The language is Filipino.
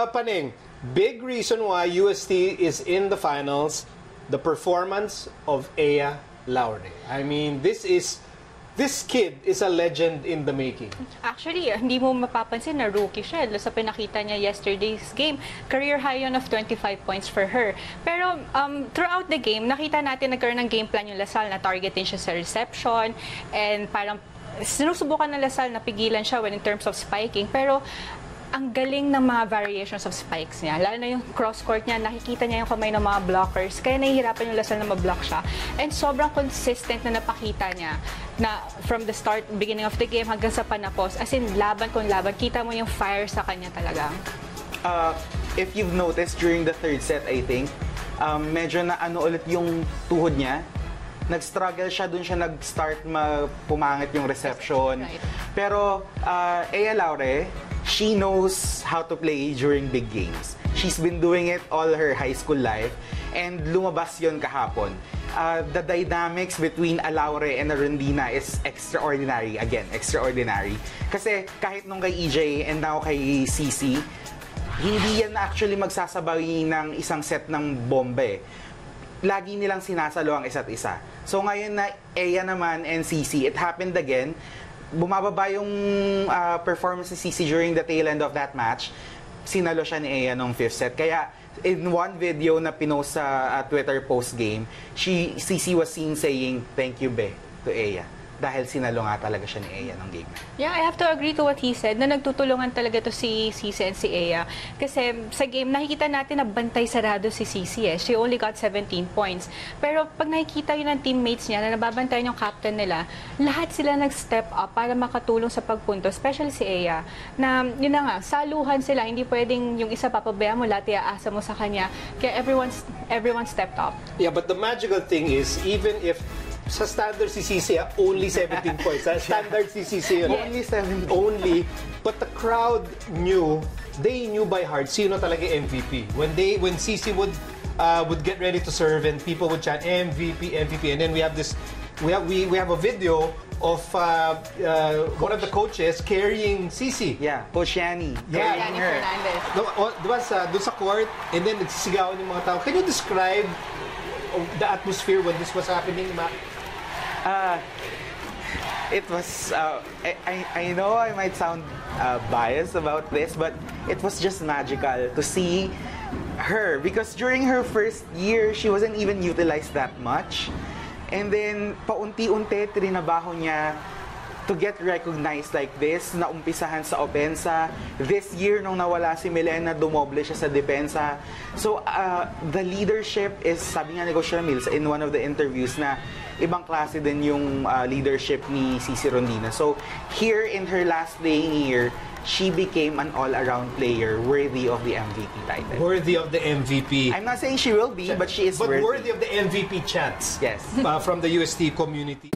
uh, Paning, big reason why UST is in the finals, the performance of Aya Laure. I mean, this is this kid is a legend in the making. Actually, hindi mo mapapansin na rookie siya. Sa pinakita niya yesterday's game, career high yun of 25 points for her. Pero um, throughout the game, nakita natin nagkaroon ng game plan yung Lasal na targetin siya sa reception and parang sinusubukan ng Lasal na pigilan siya when in terms of spiking. Pero ang galing ng mga variations of spikes niya. Lalo na yung cross-court niya, nakikita niya yung kamay ng mga blockers. Kaya nahihirapan yung Lasal na ma-block siya. And sobrang consistent na napakita niya na from the start, beginning of the game hanggang sa panapos. As in, laban kung laban. Kita mo yung fire sa kanya talaga. uh, if you've noticed during the third set, I think, um, medyo na ano ulit yung tuhod niya. Nag-struggle siya, dun siya nag-start ma- pumangit yung reception. Right. Pero uh, Aya Laure, she knows how to play during big games. She's been doing it all her high school life and lumabas yon kahapon. Uh, the dynamics between Alaure and Arundina is extraordinary. Again, extraordinary. Kasi kahit nung kay EJ and now kay CC, hindi yan actually magsasabay ng isang set ng bombe. Lagi nilang sinasalo ang isa't isa. So ngayon na Eya naman and CC, it happened again. Bumababa yung ah, performance ni CC during the tail end of that match. Sinalo siya ni Eya nung fifth set. Kaya in one video na pinost sa ah, Twitter post game, she, CC was seen saying, thank you be to Eya. Dahil sinalo nga talaga siya ni Eya nung game. Yeah, I have to agree to what he said na nagtutulungan talaga to si Cici and si Ea. Kasi sa game, nakikita natin na bantay sarado si Cici eh. She only got 17 points. Pero pag nakikita yun ng teammates niya na nababantayan yung captain nila, lahat sila nag-step up para makatulong sa pagpunto, especially si Ea. Na yun na nga, saluhan sila. Hindi pwedeng yung isa papabayaan mo, lahat iaasa mo sa kanya. Kaya everyone, everyone stepped up. Yeah, but the magical thing is, even if sa standard si CC, ah, only 17 points. Sa standard si CC yun. Only 17. Only. But the crowd knew, they knew by heart sino talaga MVP. When they, when CC would uh, would get ready to serve and people would chant MVP, MVP, and then we have this, we have we, we have a video of uh, uh, one of the coaches carrying CC. Yeah, Coach Yanni. Yeah. carrying Yanni her. Fernandez. No, o, di ba sa, doon sa court, and then nagsisigawan yung mga tao. Can you describe oh, the atmosphere when this was happening, Ma? Uh, it was, uh, I, I, know I might sound uh, biased about this, but it was just magical to see her because during her first year, she wasn't even utilized that much. And then, paunti-unti, trinabaho niya to get recognized like this, na umpisahan sa opensa. This year, nung nawala si Milena, dumoble siya sa depensa. So, uh, the leadership is, sabi nga ni Coach Ramil in one of the interviews na ibang klase din yung uh, leadership ni Cici Rondina. So, here in her last playing year, she became an all-around player worthy of the MVP title. Worthy of the MVP. I'm not saying she will be, but she is but worthy. worthy of the MVP chants Yes. uh, from the UST community.